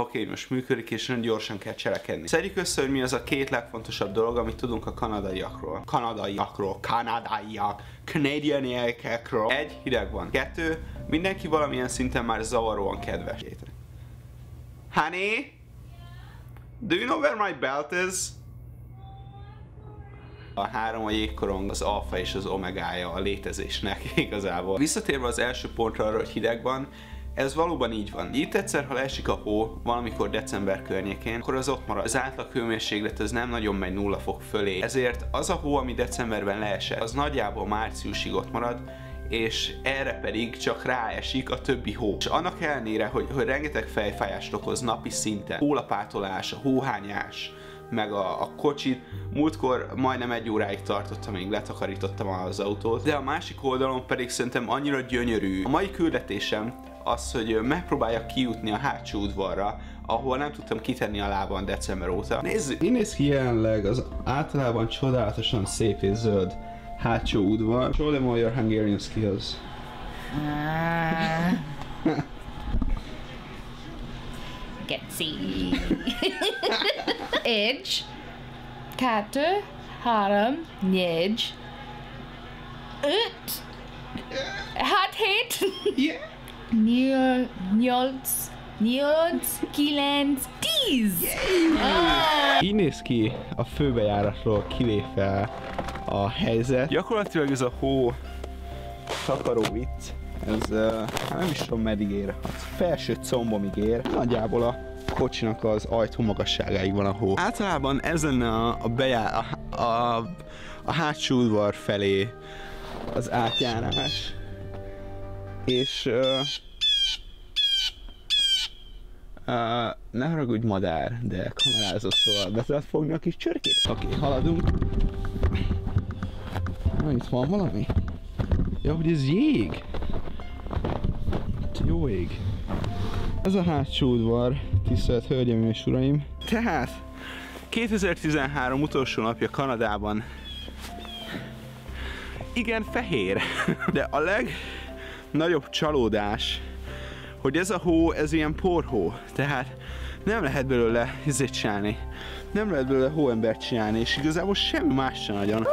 Oké, most működik, és nagyon gyorsan kell cselekedni. Szedjük össze, hogy mi az a két legfontosabb dolog, amit tudunk a kanadaiakról. Kanadaiakról, kanadaiak, canadianiekekről. Egy, hideg van. Kettő, mindenki valamilyen szinten már zavaróan kedves. Honey? Do you know where my belt is? A három a jégkorong az alfa és az omegája a létezésnek igazából. Visszatérve az első pontra arra, hogy hideg van, ez valóban így van. Itt egyszer, ha leesik a hó, valamikor december környékén, akkor az ott marad. Az átlag hőmérséklet az nem nagyon megy nulla fok fölé. Ezért az a hó, ami decemberben leesett, az nagyjából márciusig ott marad, és erre pedig csak ráesik a többi hó. És annak ellenére, hogy, hogy rengeteg fejfájást okoz napi szinten, hólapátolás, hóhányás, meg a, a kocsit. Múltkor majdnem egy óráig tartott, amíg letakarítottam az autót, de a másik oldalon pedig szerintem annyira gyönyörű. A mai küldetésem az, hogy megpróbáljak kijutni a hátsó udvarra, ahol nem tudtam kitenni a lábam december óta. Nézzük! Így néz ki jelenleg az általában csodálatosan szép és zöld hátsó udvar. Show them all your Hungarian skills. Geci. Egy, kettő, három, négy, öt, hat, hét, Yeah. Nyol, nyolc, nyolc, kilenc, tíz. Ah, Így néz ki a főbejáratról kilépve a helyzet. Gyakorlatilag ez a hó takaró vicc, ez uh, nem is tudom meddig ér, a felső combomig ér. Nagyjából a kocsinak az ajtó magasságáig van a hó. Általában ez lenne a, a, bejá, a, a, a hátsó udvar felé az átjárás. És uh, Uh, ne haragudj madár, de kamerázó szóval be tudod fogni a kis csörkét? Oké, okay, haladunk. Na, itt van valami? Ja, hogy ez jég? Jó ég. Ez a hátsó udvar, tisztelt hölgyeim és uraim. Tehát, 2013 utolsó napja Kanadában. Igen, fehér. De a legnagyobb csalódás, hogy ez a hó, ez ilyen porhó, tehát nem lehet belőle izét csinálni. Nem lehet belőle hóembert csinálni, és igazából semmi más sem nagyon.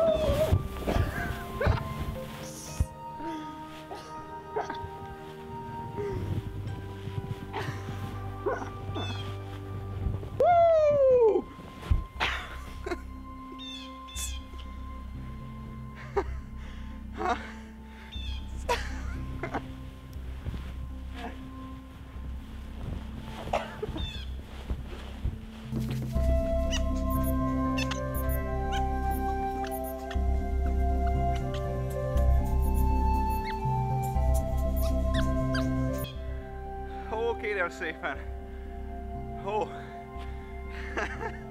safe, man. Oh.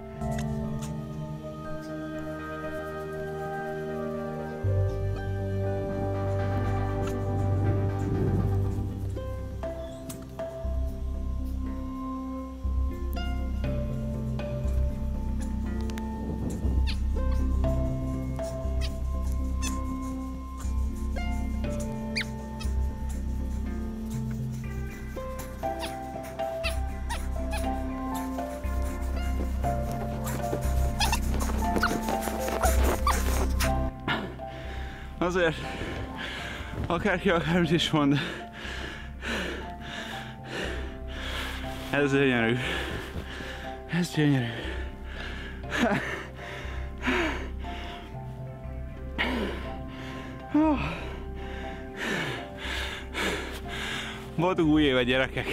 Azért, akárki akármit is mond, ez gyönyörű. Ez gyönyörű. Boldog új évet gyerekek!